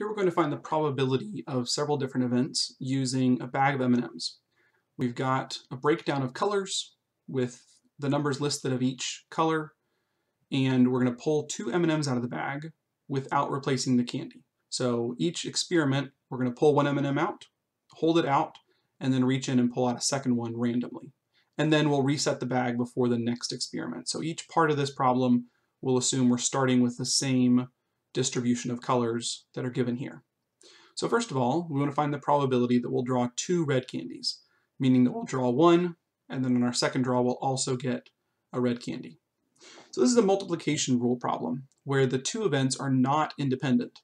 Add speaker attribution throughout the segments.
Speaker 1: Here we're going to find the probability of several different events using a bag of M&Ms. We've got a breakdown of colors with the numbers listed of each color, and we're going to pull two M&Ms out of the bag without replacing the candy. So each experiment, we're going to pull one M&M out, hold it out, and then reach in and pull out a second one randomly. And then we'll reset the bag before the next experiment. So each part of this problem we'll assume we're starting with the same distribution of colors that are given here. So first of all, we want to find the probability that we'll draw two red candies, meaning that we'll draw one, and then in our second draw we'll also get a red candy. So this is a multiplication rule problem, where the two events are not independent.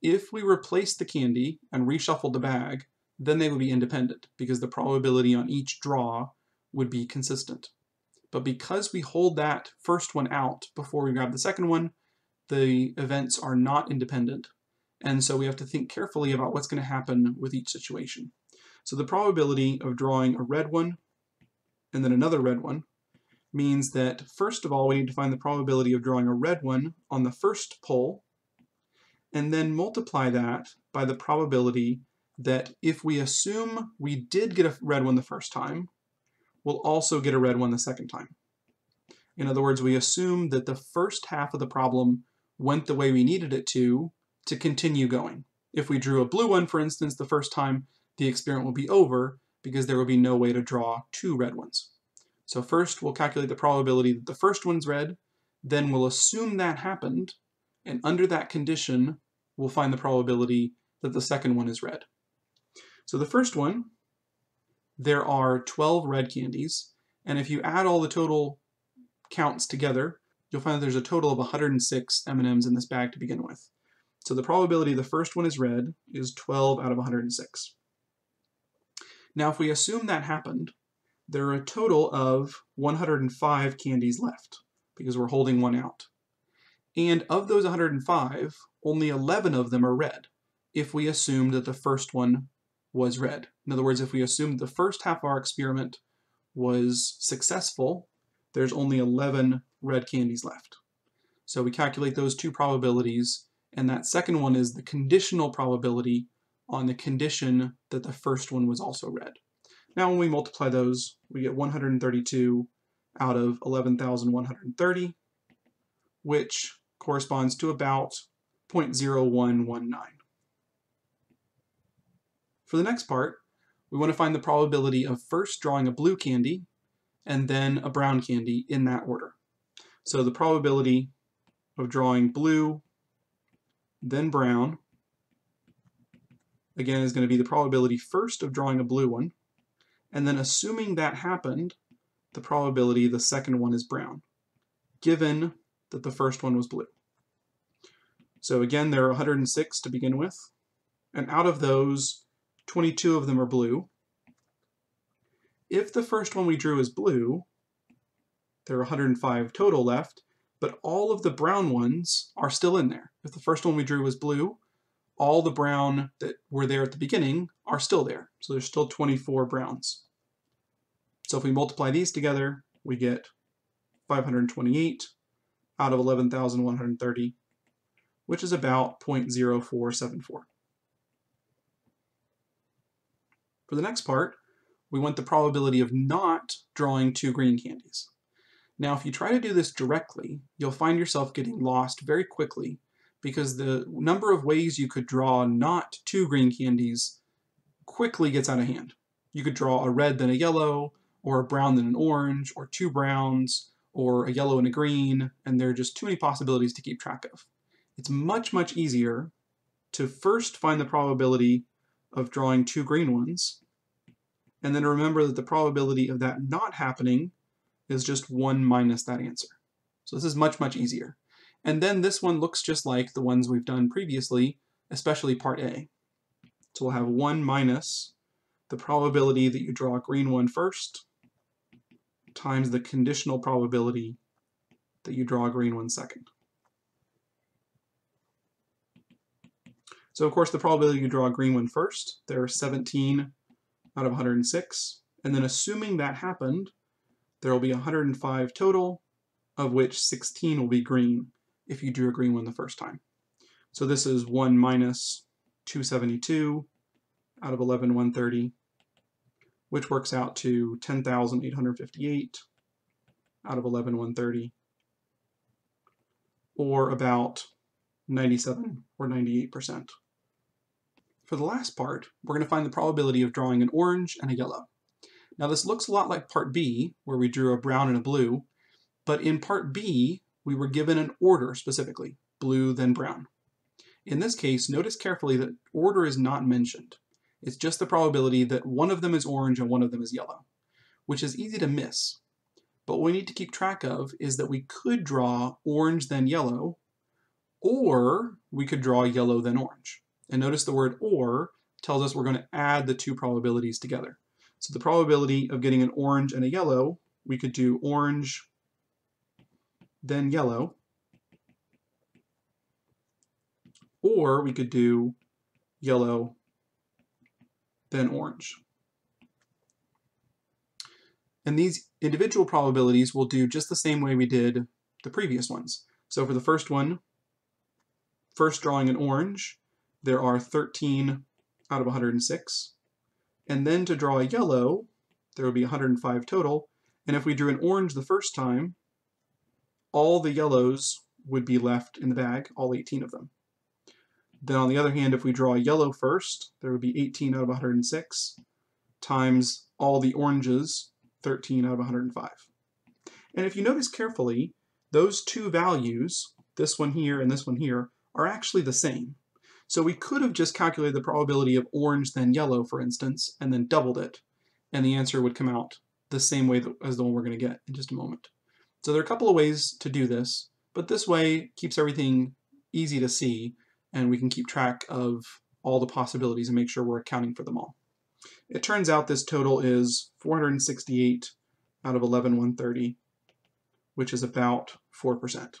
Speaker 1: If we replace the candy and reshuffle the bag, then they would be independent, because the probability on each draw would be consistent. But because we hold that first one out before we grab the second one, the events are not independent. And so we have to think carefully about what's going to happen with each situation. So the probability of drawing a red one and then another red one means that first of all we need to find the probability of drawing a red one on the first pull and then multiply that by the probability that if we assume we did get a red one the first time, we'll also get a red one the second time. In other words, we assume that the first half of the problem went the way we needed it to, to continue going. If we drew a blue one, for instance, the first time, the experiment will be over because there will be no way to draw two red ones. So first we'll calculate the probability that the first one's red, then we'll assume that happened, and under that condition, we'll find the probability that the second one is red. So the first one, there are 12 red candies, and if you add all the total counts together, you'll find that there's a total of 106 M&Ms in this bag to begin with. So the probability the first one is red is 12 out of 106. Now if we assume that happened, there are a total of 105 candies left, because we're holding one out. And of those 105, only 11 of them are red, if we assume that the first one was red. In other words, if we assume the first half of our experiment was successful, there's only 11 red candies left. So we calculate those two probabilities, and that second one is the conditional probability on the condition that the first one was also red. Now when we multiply those, we get 132 out of 11,130, which corresponds to about 0.0119. For the next part, we want to find the probability of first drawing a blue candy and then a brown candy in that order. So the probability of drawing blue, then brown, again is going to be the probability first of drawing a blue one, and then assuming that happened, the probability the second one is brown, given that the first one was blue. So again, there are 106 to begin with, and out of those, 22 of them are blue, if the first one we drew is blue, there are 105 total left, but all of the brown ones are still in there. If the first one we drew was blue, all the brown that were there at the beginning are still there. So there's still 24 browns. So if we multiply these together, we get 528 out of 11,130, which is about 0.0474. For the next part, we want the probability of not drawing two green candies. Now, if you try to do this directly, you'll find yourself getting lost very quickly because the number of ways you could draw not two green candies quickly gets out of hand. You could draw a red then a yellow, or a brown then an orange, or two browns, or a yellow and a green, and there are just too many possibilities to keep track of. It's much, much easier to first find the probability of drawing two green ones, and then remember that the probability of that not happening is just 1 minus that answer. So this is much, much easier. And then this one looks just like the ones we've done previously, especially part A. So we'll have 1 minus the probability that you draw a green one first times the conditional probability that you draw a green one second. So of course the probability you draw a green one first, there are 17 out of 106. And then assuming that happened, there will be 105 total, of which 16 will be green if you drew a green one the first time. So this is 1 minus 272 out of 11,130, which works out to 10,858 out of 11,130, or about 97 or 98%. For the last part, we're going to find the probability of drawing an orange and a yellow. Now this looks a lot like part B, where we drew a brown and a blue, but in part B, we were given an order specifically, blue then brown. In this case, notice carefully that order is not mentioned. It's just the probability that one of them is orange and one of them is yellow, which is easy to miss. But what we need to keep track of is that we could draw orange then yellow, or we could draw yellow then orange. And notice the word or tells us we're going to add the two probabilities together. So the probability of getting an orange and a yellow, we could do orange then yellow, or we could do yellow then orange. And these individual probabilities will do just the same way we did the previous ones. So for the first one, first drawing an orange, there are 13 out of 106. And then to draw a yellow, there would be 105 total. And if we drew an orange the first time, all the yellows would be left in the bag, all 18 of them. Then on the other hand, if we draw a yellow first, there would be 18 out of 106 times all the oranges, 13 out of 105. And if you notice carefully, those two values, this one here and this one here, are actually the same. So we could have just calculated the probability of orange then yellow, for instance, and then doubled it, and the answer would come out the same way as the one we're going to get in just a moment. So there are a couple of ways to do this, but this way keeps everything easy to see, and we can keep track of all the possibilities and make sure we're accounting for them all. It turns out this total is 468 out of 11,130, which is about 4%.